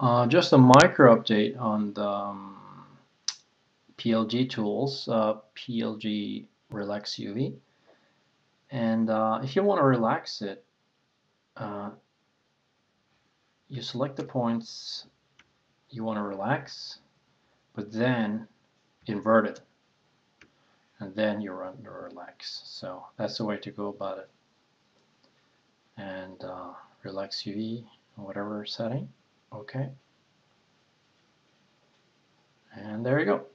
Uh, just a micro update on the um, PLG tools, uh, PLG Relax UV. And uh, if you want to relax it, uh, you select the points you want to relax, but then invert it. And then you run to relax. So that's the way to go about it. And uh, relax UV, whatever setting. Okay. And there you go.